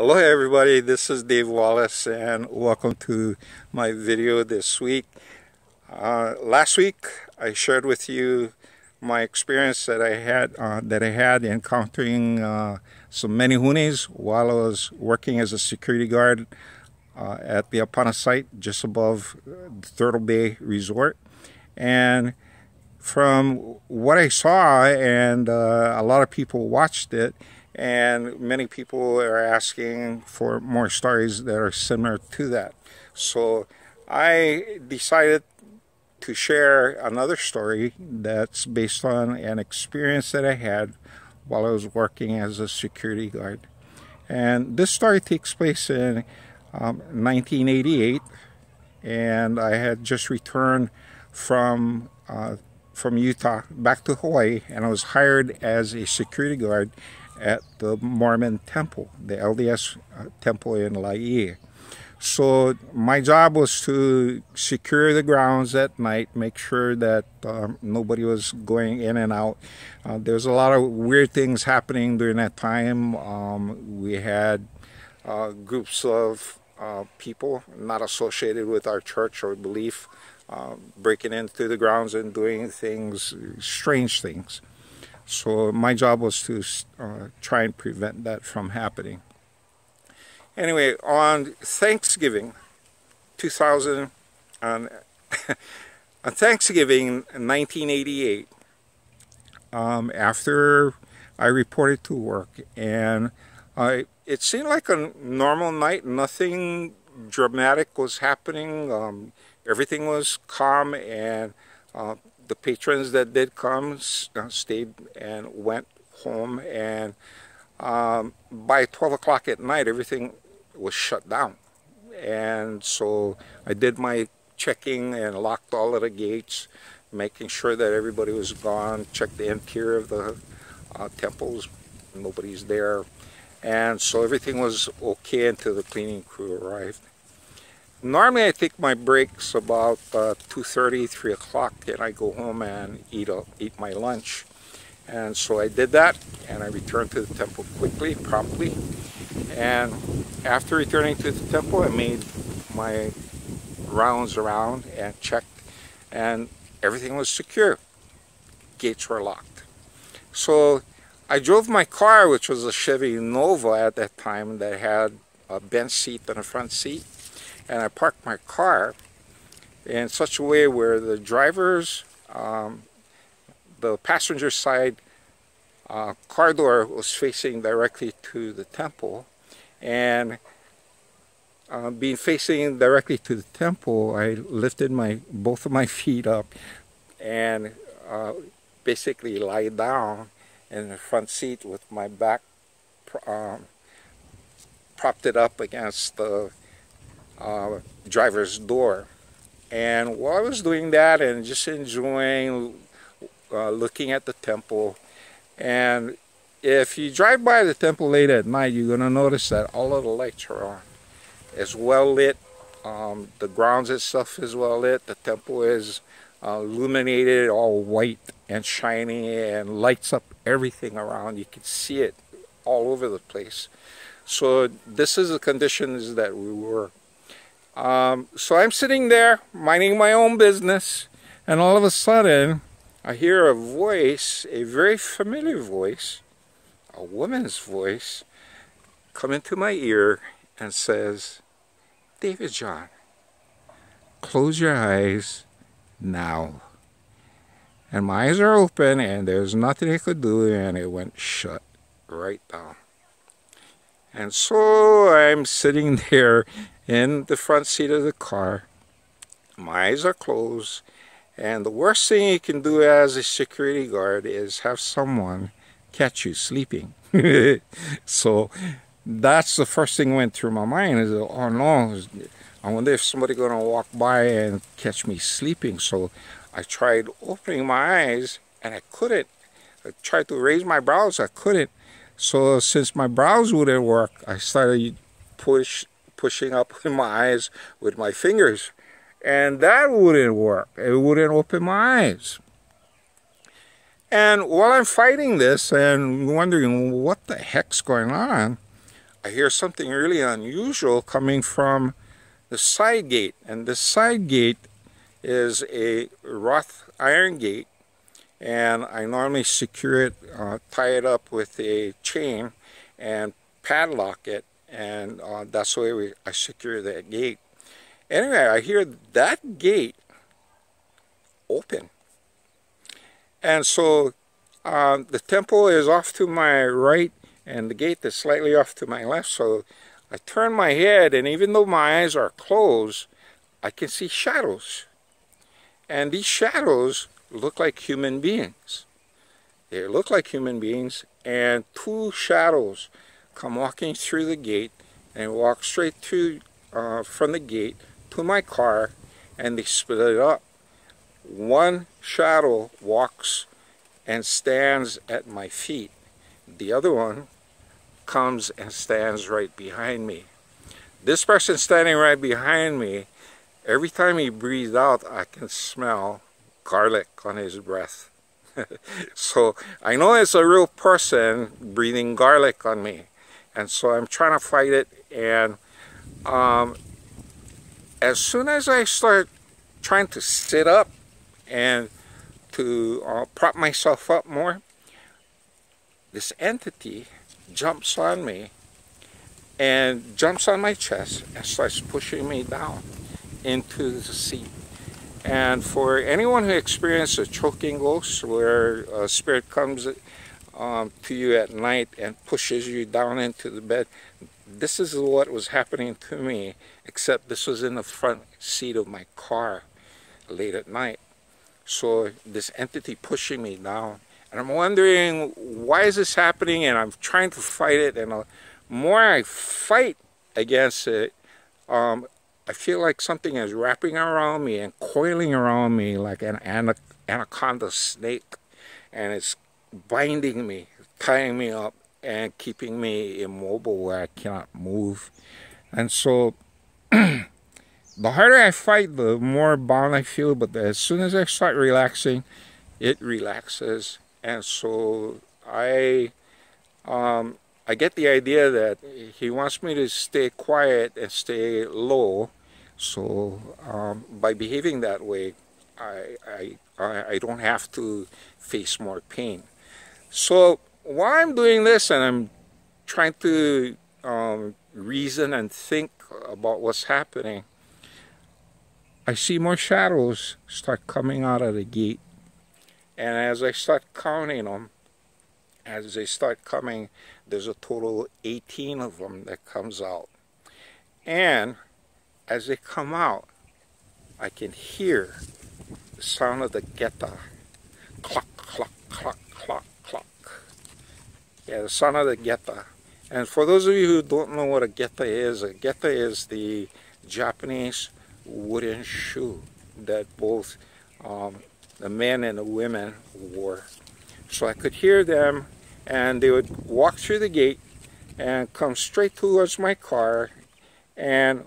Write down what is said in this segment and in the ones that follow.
Hello everybody, this is Dave Wallace and welcome to my video this week. Uh, last week I shared with you my experience that I had uh, that I had encountering uh, some menehunes while I was working as a security guard uh, at the Apana site just above Turtle Bay Resort and from what I saw and uh, a lot of people watched it and many people are asking for more stories that are similar to that. So I decided to share another story that's based on an experience that I had while I was working as a security guard. And this story takes place in um, 1988 and I had just returned from uh, from Utah back to Hawaii and I was hired as a security guard at the Mormon temple, the LDS uh, temple in Laie. So my job was to secure the grounds at night, make sure that um, nobody was going in and out. Uh, there was a lot of weird things happening during that time. Um, we had uh, groups of uh, people not associated with our church or belief uh, breaking into the grounds and doing things, strange things. So my job was to uh, try and prevent that from happening. Anyway, on Thanksgiving 2000, on, on Thanksgiving 1988, um, after I reported to work, and I, it seemed like a normal night. Nothing dramatic was happening. Um, everything was calm, and uh, the patrons that did come uh, stayed and went home and um, by 12 o'clock at night everything was shut down. And so I did my checking and locked all of the gates making sure that everybody was gone checked the interior of the uh, temples nobody's there. And so everything was okay until the cleaning crew arrived Normally I take my breaks about uh, 2.30, 3 o'clock and I go home and eat, a, eat my lunch. And so I did that and I returned to the temple quickly, promptly. And after returning to the temple I made my rounds around and checked and everything was secure. Gates were locked. So I drove my car, which was a Chevy Nova at that time that had a bench seat and a front seat and I parked my car in such a way where the driver's, um, the passenger side uh, car door was facing directly to the temple and uh, being facing directly to the temple I lifted my both of my feet up and uh, basically lie down in the front seat with my back um, propped it up against the uh, driver's door. And while I was doing that and just enjoying uh, looking at the temple, and if you drive by the temple late at night, you're going to notice that all of the lights are on. It's well lit. Um, the grounds itself is well lit. The temple is uh, illuminated, all white and shiny, and lights up everything around. You can see it all over the place. So this is the conditions that we were um, so I'm sitting there minding my own business and all of a sudden I hear a voice, a very familiar voice, a woman's voice, come into my ear and says, David John, close your eyes now. And my eyes are open and there's nothing I could do and it went shut right down. And so I'm sitting there in the front seat of the car. My eyes are closed. And the worst thing you can do as a security guard is have someone catch you sleeping. so that's the first thing went through my mind is, oh no, I wonder if somebody going to walk by and catch me sleeping. So I tried opening my eyes and I couldn't. I tried to raise my brows, I couldn't. So since my brows wouldn't work, I started push pushing up in my eyes with my fingers. And that wouldn't work. It wouldn't open my eyes. And while I'm fighting this and wondering what the heck's going on, I hear something really unusual coming from the side gate. And the side gate is a wrought iron gate and I normally secure it, uh, tie it up with a chain and padlock it and uh, that's the way we, I secure that gate. Anyway, I hear that gate open. And so um, the temple is off to my right and the gate is slightly off to my left. So I turn my head and even though my eyes are closed, I can see shadows. And these shadows look like human beings. They look like human beings and two shadows come walking through the gate and walk straight to uh, from the gate to my car and they split it up. One shadow walks and stands at my feet. The other one comes and stands right behind me. This person standing right behind me, every time he breathes out, I can smell garlic on his breath. so I know it's a real person breathing garlic on me. And so I'm trying to fight it. And um, as soon as I start trying to sit up and to uh, prop myself up more, this entity jumps on me and jumps on my chest and starts pushing me down into the seat. And for anyone who experienced a choking ghost where a spirit comes um, to you at night and pushes you down into the bed, this is what was happening to me, except this was in the front seat of my car late at night. So this entity pushing me down. And I'm wondering, why is this happening? And I'm trying to fight it. And the more I fight against it, um, I feel like something is wrapping around me and coiling around me like an anaconda snake. And it's binding me, tying me up, and keeping me immobile where I cannot move. And so the harder I fight, the more bound I feel. But as soon as I start relaxing, it relaxes. And so I, um, I get the idea that he wants me to stay quiet and stay low. So um, by behaving that way, I, I, I don't have to face more pain. So while I'm doing this and I'm trying to um, reason and think about what's happening, I see more shadows start coming out of the gate. And as I start counting them, as they start coming, there's a total of 18 of them that comes out. And as they come out, I can hear the sound of the geta. Cluck, Yeah, the son of the geta. And for those of you who don't know what a geta is, a geta is the Japanese wooden shoe that both um, the men and the women wore. So I could hear them and they would walk through the gate and come straight towards my car and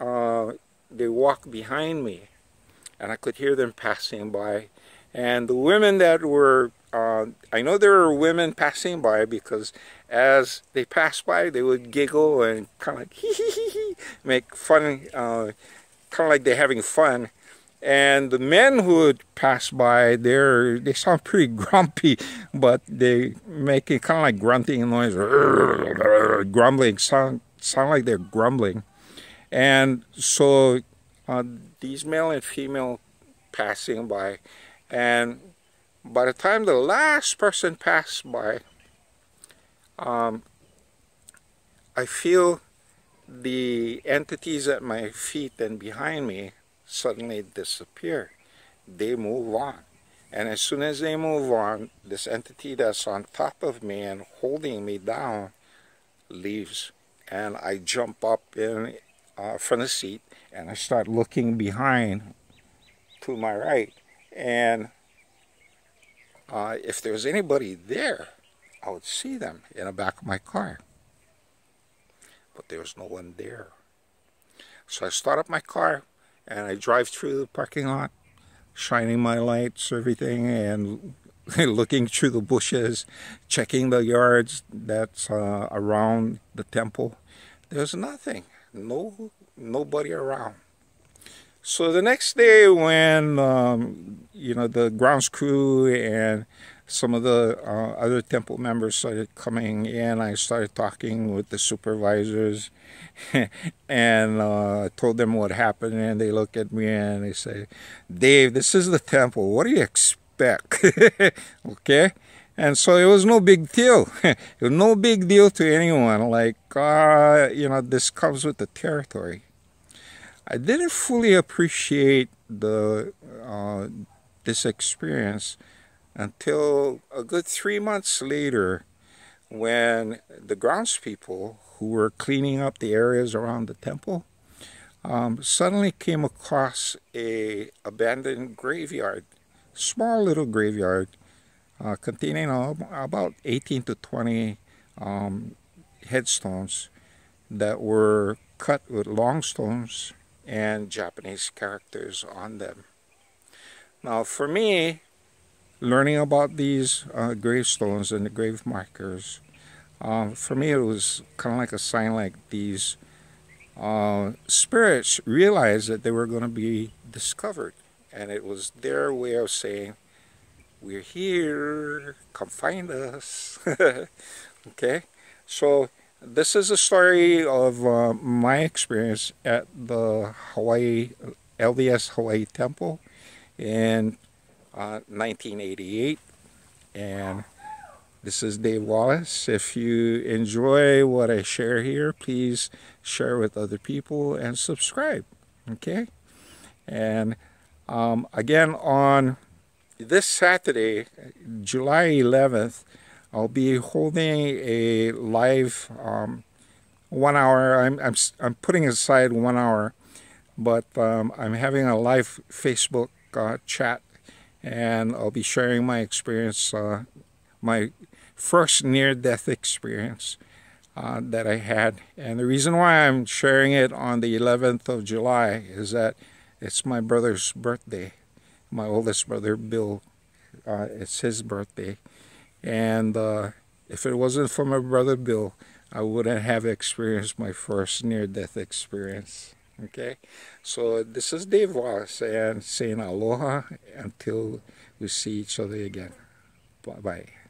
uh, they walk behind me and I could hear them passing by and the women that were uh, I know there are women passing by because as they pass by, they would giggle and kind of like hee hee hee hee, make fun, uh, kind of like they're having fun. And the men who would pass by, they're they sound pretty grumpy, but they making kind of like grunting noise, grumbling, sound sound like they're grumbling. And so uh, these male and female passing by, and by the time the last person passed by, um, I feel the entities at my feet and behind me suddenly disappear. They move on. And as soon as they move on, this entity that's on top of me and holding me down leaves. And I jump up in uh, from the seat and I start looking behind to my right. And uh, if there was anybody there, I would see them in the back of my car. But there was no one there. So I start up my car and I drive through the parking lot, shining my lights, everything, and looking through the bushes, checking the yards that's uh, around the temple. There's nothing, no nobody around. So the next day, when um, you know the grounds crew and some of the uh, other temple members started coming in, I started talking with the supervisors and uh, told them what happened. And they look at me and they say, "Dave, this is the temple. What do you expect?" okay. And so it was no big deal. it was no big deal to anyone. Like, uh, you know, this comes with the territory. I didn't fully appreciate the uh, this experience until a good three months later when the grounds people who were cleaning up the areas around the temple um, suddenly came across a abandoned graveyard small little graveyard uh, containing about 18 to 20 um, headstones that were cut with long stones and Japanese characters on them. Now for me, learning about these uh, gravestones and the grave markers, um, for me it was kind of like a sign like these uh, spirits realized that they were going to be discovered. And it was their way of saying, we're here, come find us. okay, so this is a story of uh, my experience at the Hawaii LDS Hawaii Temple in uh, 1988 and this is Dave Wallace. If you enjoy what I share here, please share with other people and subscribe. Okay? And um, again, on this Saturday, July 11th, I'll be holding a live um, one hour. I'm, I'm, I'm putting aside one hour, but um, I'm having a live Facebook uh, chat and I'll be sharing my experience, uh, my first near-death experience uh, that I had. And the reason why I'm sharing it on the 11th of July is that it's my brother's birthday. My oldest brother, Bill, uh, it's his birthday. And uh, if it wasn't for my brother Bill, I wouldn't have experienced my first near-death experience. Okay, so this is Dave Wallace and saying aloha until we see each other again. Bye-bye.